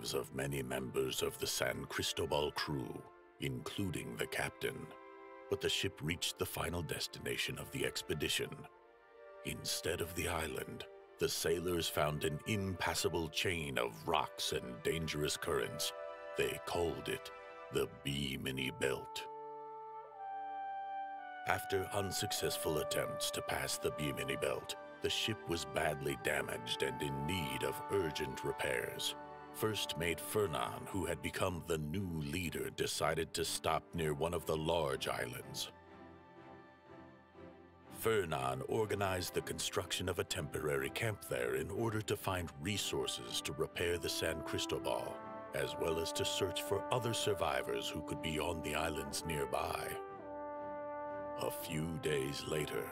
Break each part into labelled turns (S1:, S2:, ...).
S1: lives of many members of the San Cristobal crew, including the captain. But the ship reached the final destination of the expedition. Instead of the island, the sailors found an impassable chain of rocks and dangerous currents. They called it the Bimini Belt. After unsuccessful attempts to pass the Bimini Belt, the ship was badly damaged and in need of urgent repairs. First mate Fernan, who had become the new leader, decided to stop near one of the large islands. Fernan organized the construction of a temporary camp there in order to find resources to repair the San Cristobal, as well as to search for other survivors who could be on the islands nearby. A few days later,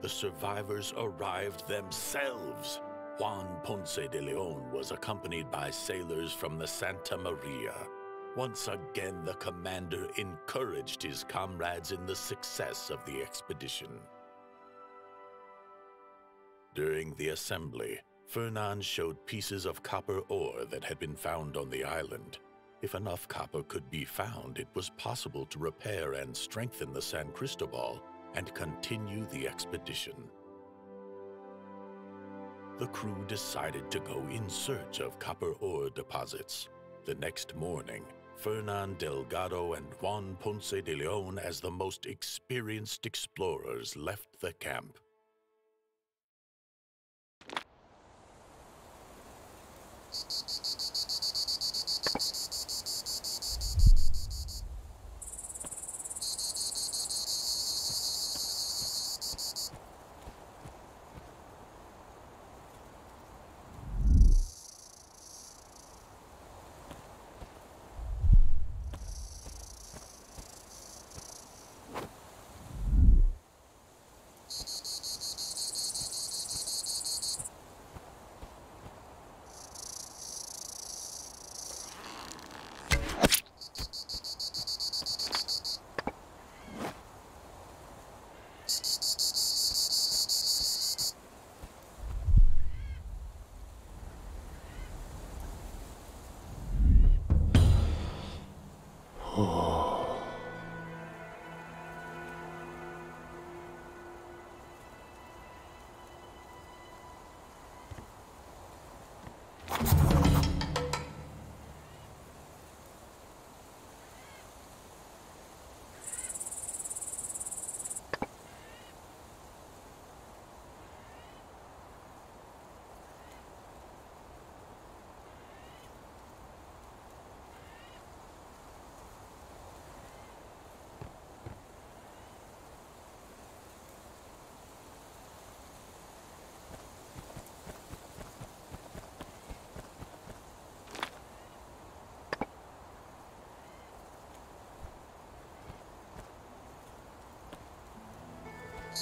S1: the survivors arrived themselves. Juan Ponce de Leon was accompanied by sailors from the Santa Maria. Once again, the commander encouraged his comrades in the success of the expedition. During the assembly, Fernand showed pieces of copper ore that had been found on the island. If enough copper could be found, it was possible to repair and strengthen the San Cristobal and continue the expedition the crew decided to go in search of copper ore deposits. The next morning, Fernan Delgado and Juan Ponce de Leon, as the most experienced explorers, left the camp.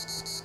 S1: Thank you.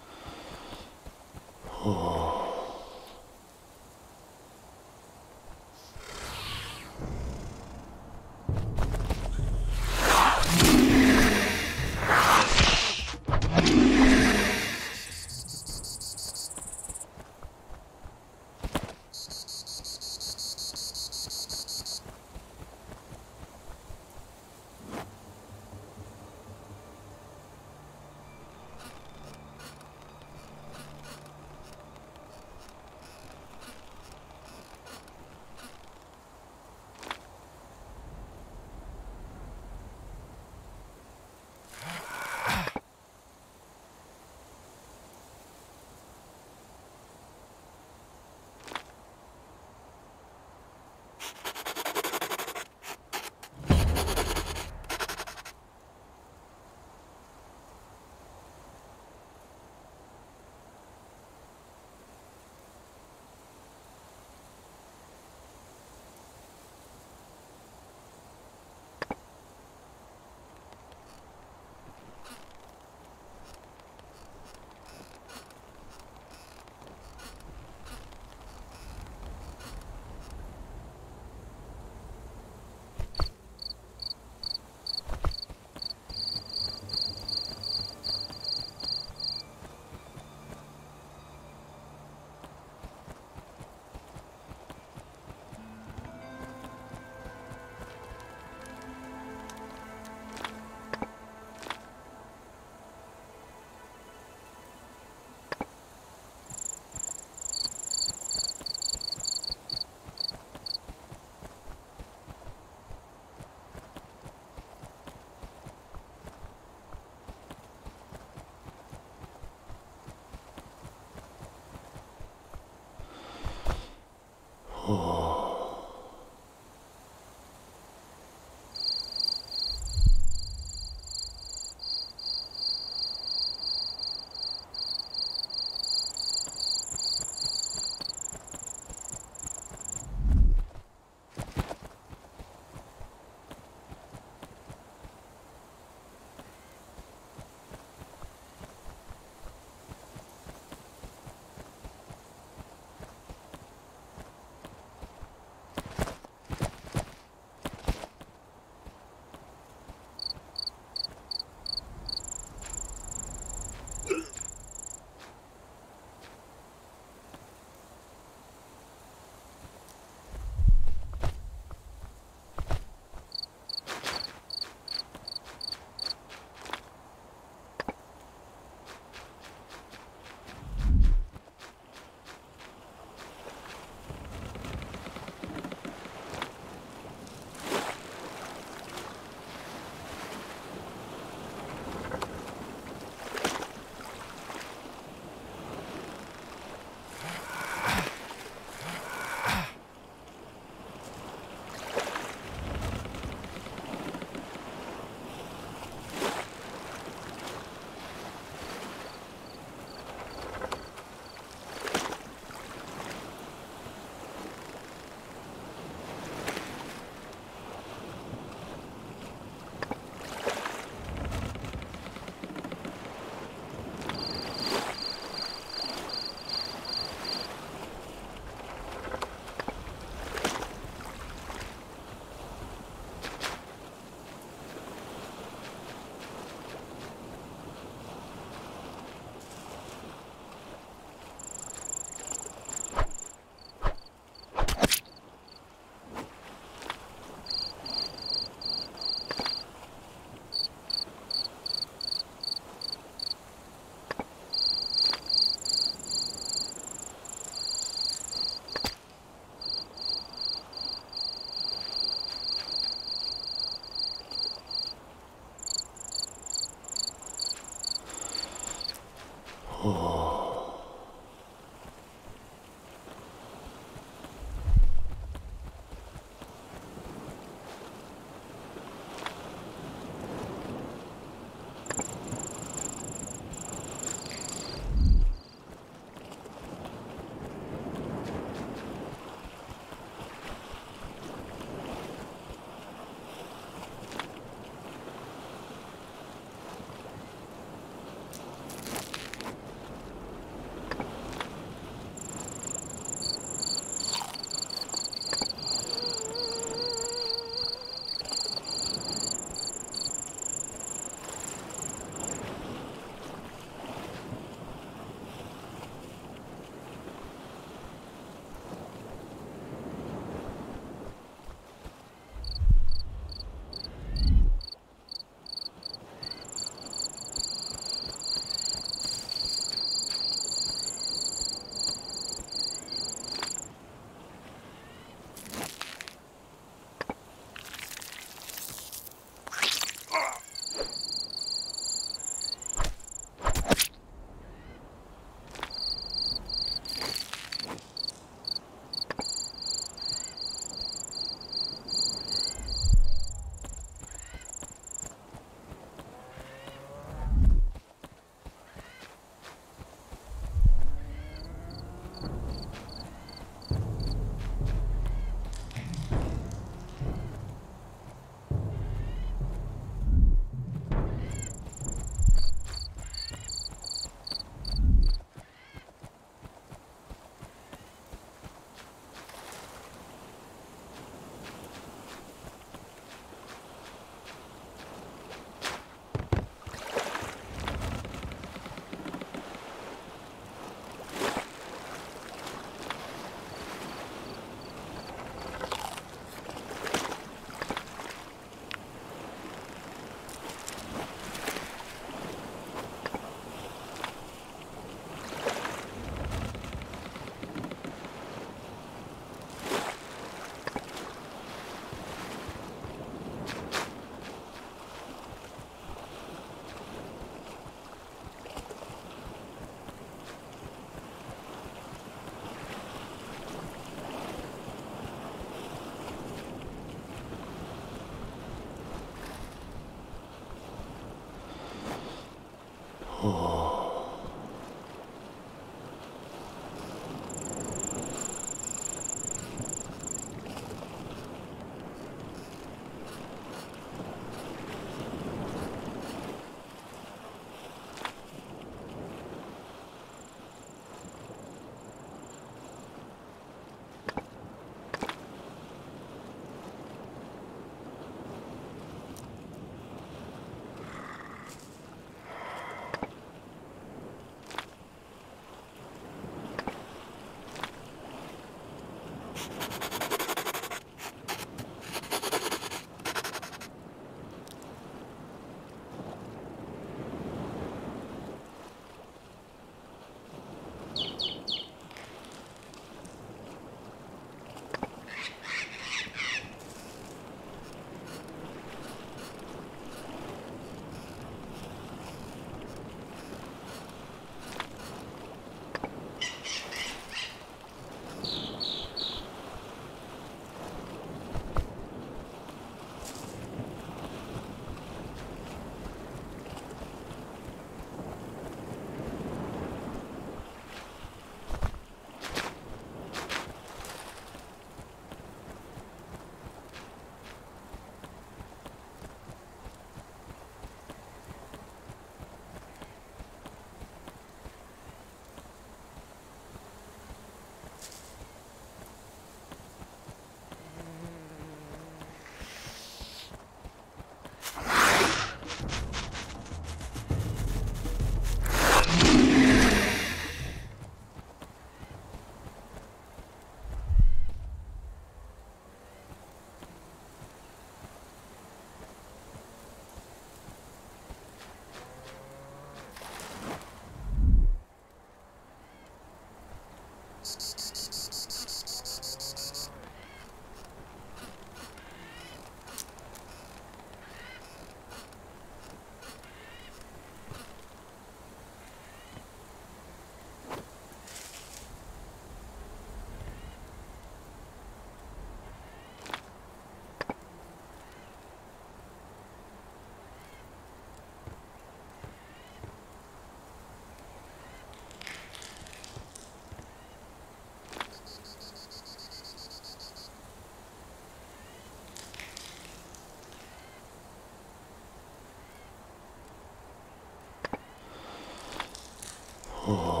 S2: Oh.